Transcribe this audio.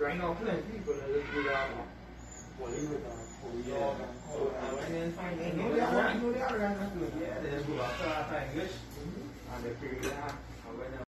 Right now, plenty people that just do that. Oh, yeah. Oh, yeah. any know they are, know they are, yeah, they just go outside, find rich, and they figure it out.